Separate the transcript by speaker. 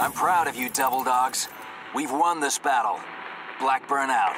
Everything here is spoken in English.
Speaker 1: I'm proud of you, Devil Dogs. We've won this battle. Blackburn out.